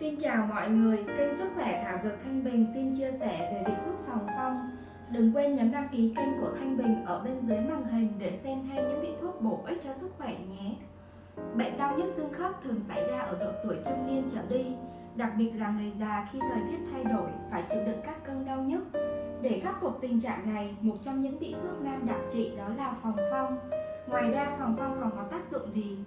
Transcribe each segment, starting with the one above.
Xin chào mọi người, kênh Sức khỏe Thảo Dược Thanh Bình xin chia sẻ về vị thuốc phòng phong. Đừng quên nhấn đăng ký kênh của Thanh Bình ở bên dưới màn hình để xem thêm những vị thuốc bổ ích cho sức khỏe nhé. Bệnh đau nhức xương khớp thường xảy ra ở độ tuổi trung niên trở đi, đặc biệt là người già khi thời tiết thay đổi phải chịu đựng các cơn đau nhức. Để khắc phục tình trạng này, một trong những vị thuốc nam đặc trị đó là phòng phong. Ngoài ra phòng phong còn có tác dụng gì?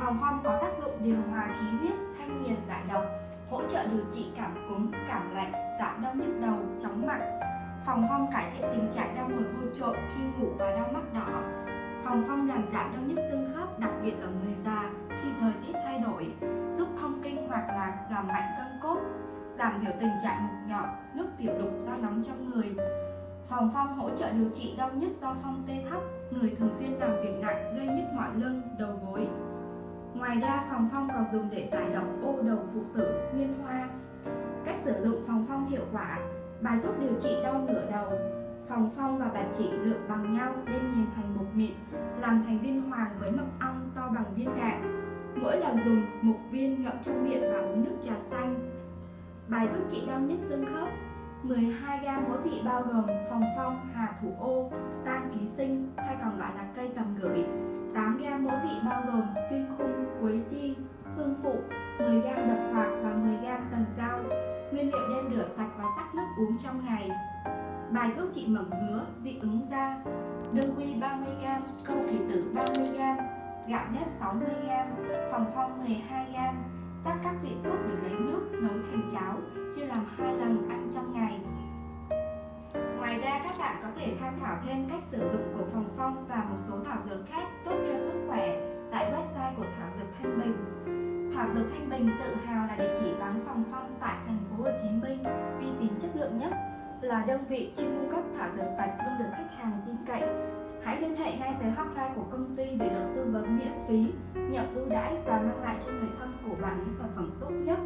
Phòng phong có tác dụng điều hòa khí huyết, thanh nhiệt giải độc, hỗ trợ điều trị cảm cúm, cảm lạnh, giảm đau nhức đầu, chóng mặt. Phòng phong cải thiện tình trạng đau mồ hôi trộm khi ngủ và đau mắt đỏ. Phòng phong làm giảm đau nhức xương khớp, đặc biệt ở người già khi thời tiết thay đổi, giúp thông kinh hoạt lạc, làm mạnh cân cốt, giảm thiểu tình trạng mụn nhọn, nước tiểu đục do nóng trong người. Phòng phong hỗ trợ điều trị đau nhức do phong tê thấp, người thường xuyên làm việc nặng gây nhức mỏi lưng, đầu gối, Ngoài ra phòng phong còn dùng để giải độc ô đầu phụ tử, nguyên hoa. Cách sử dụng phòng phong hiệu quả Bài thuốc điều trị đau nửa đầu. Phòng phong và bạch chỉ lượng bằng nhau đem nghiền thành một mịn Làm thành viên hoàng với mật ong to bằng viên đạn. Mỗi lần dùng một viên ngậm trong miệng và uống nước trà xanh. Bài thuốc trị đau nhức xương khớp 12g mỗi vị bao gồm phòng phong, hà thủ ô, tan ký sinh hay còn gọi là cây tầm gửi. 8g mỗi vị bao gồm xuyên khung, quế chi, hương phụ 10g đập hoạt và 10g tần rau, Nguyên liệu đem rửa sạch và sắc nước uống trong ngày. Bài thuốc trị mẩn ngứa, dị ứng da. Đương quy 30g, câu thủy tử 30g Gạo nếp 60g, phòng phong 12g Sắc các vị thuốc để lấy nước nấu thành cháo Chia làm hai lần ăn trong ngày. Ngoài ra các bạn có thể tham khảo thêm cách sử dụng của phòng phong và một số thảo dược khác tốt cho sức khỏe tại website của Thảo Dược Thanh Bình. Thảo Dược Thanh Bình tự hào là địa chỉ bán phòng phong tại thành phố Hồ Chí Minh uy tín chất lượng nhất, là đơn vị chuyên cung cấp thảo dược sạch luôn được khách hàng tin cậy. Hãy liên hệ ngay tới hotline của công ty để được tư vấn miễn phí, nhận ưu đãi và mang lại cho người thân của bạn những sản phẩm tốt nhất.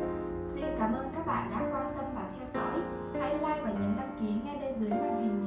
Xin cảm ơn các bạn đã quan tâm và theo dõi. Hãy like và nhấn đăng ký ngay bên dưới màn hình